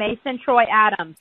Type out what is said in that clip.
Mason Troy Adams.